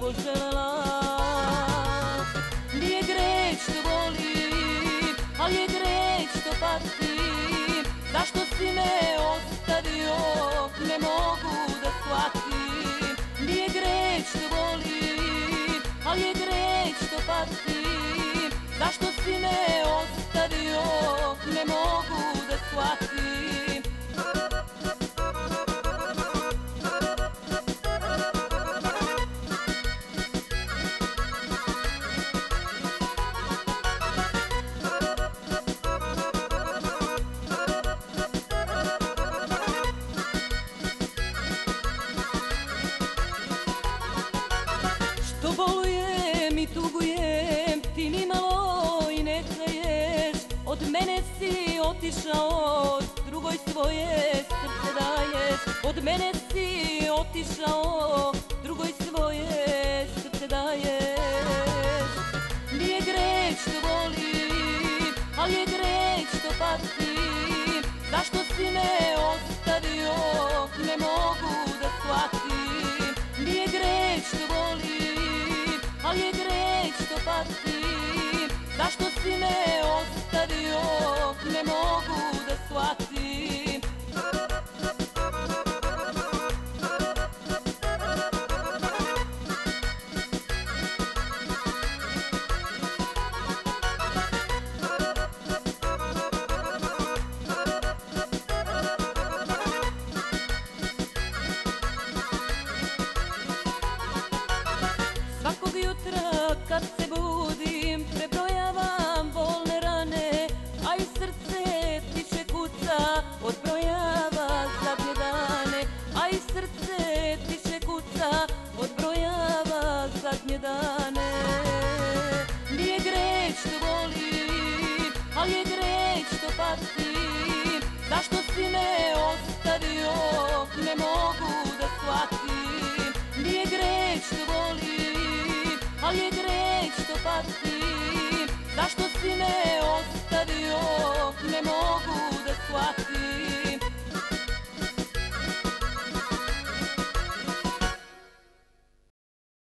poželjela Nije greć što volim, ali je greć što patim Zašto si me ostavio, ne mogu da shvatim. Nije greć što volim, ali je greć što patim Zašto si me ostavio, ne mogu da shvatim bolujem i tugujem, ti ni malo i ne kreješ Od mene si otišao, drugoj svoje srce daješ. Od mene si otišao, Zašto si me ostavio, ne mogu da shvatim? Svakog jutra kad se budim patim Zašto si me ostavio, ne mogu da shvatim